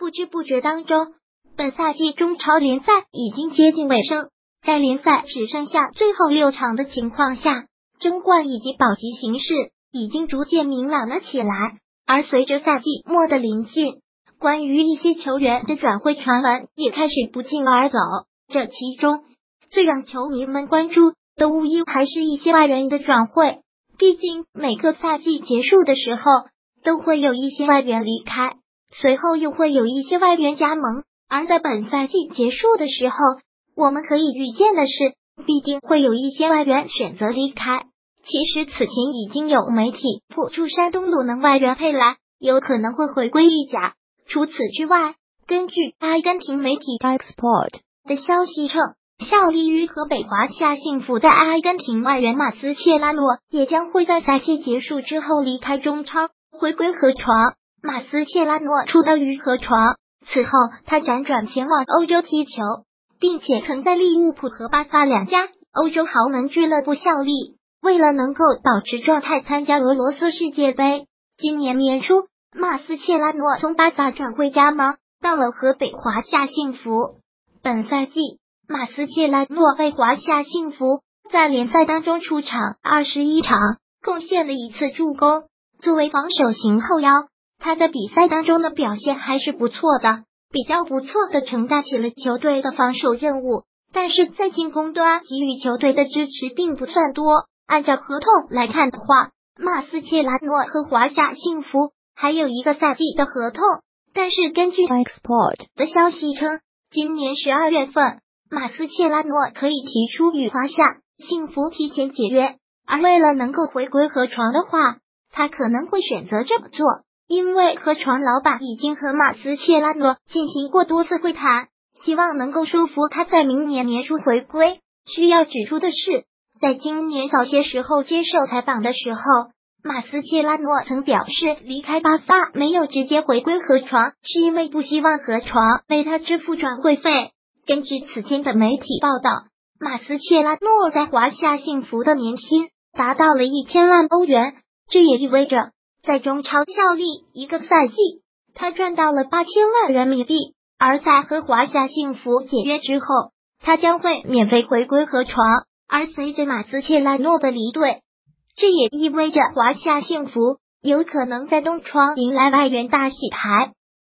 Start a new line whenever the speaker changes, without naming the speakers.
不知不觉当中，本赛季中超联赛已经接近尾声，在联赛只剩下最后六场的情况下，争冠以及保级形势已经逐渐明朗了起来。而随着赛季末的临近，关于一些球员的转会传闻也开始不胫而走。这其中最让球迷们关注的，无疑还是一些外援的转会。毕竟每个赛季结束的时候，都会有一些外援离开，随后又会有一些外援加盟。而在本赛季结束的时候，我们可以预见的是，必定会有一些外援选择离开。其实此前已经有媒体破出山东鲁能外援佩莱有可能会回归意甲。除此之外，根据阿根廷媒体
Export
的消息称，效力于河北华夏幸福的阿根廷外援马斯切拉诺也将会在赛季结束之后离开中超，回归河床。马斯切拉诺出道于河床，此后他辗转前往欧洲踢球，并且曾在利物浦和巴萨两家欧洲豪门俱乐部效力。为了能够保持状态参加俄罗斯世界杯，今年年初，马斯切拉诺从巴萨转会加盟到了河北华夏幸福。本赛季，马斯切拉诺为华夏幸福在联赛当中出场二十一场，贡献了一次助攻。作为防守型后腰，他在比赛当中的表现还是不错的，比较不错的承担起了球队的防守任务。但是在进攻端给予球队的支持并不算多。按照合同来看的话，马斯切拉诺和华夏幸福还有一个赛季的合同。但是根据
Export
的消息称，今年十二月份，马斯切拉诺可以提出与华夏幸福提前解约。而为了能够回归河床的话，他可能会选择这么做，因为河床老板已经和马斯切拉诺进行过多次会谈，希望能够说服他在明年年初回归。需要指出的是。在今年早些时候接受采访的时候，马斯切拉诺曾表示，离开巴萨没有直接回归河床，是因为不希望河床为他支付转会费。根据此前的媒体报道，马斯切拉诺在华夏幸福的年薪达到了一千万欧元，这也意味着在中超效力一个赛季，他赚到了八千万人民币。而在和华夏幸福解约之后，他将会免费回归河床。而随着马斯切拉诺的离队，这也意味着华夏幸福有可能在东窗迎来外援大洗牌。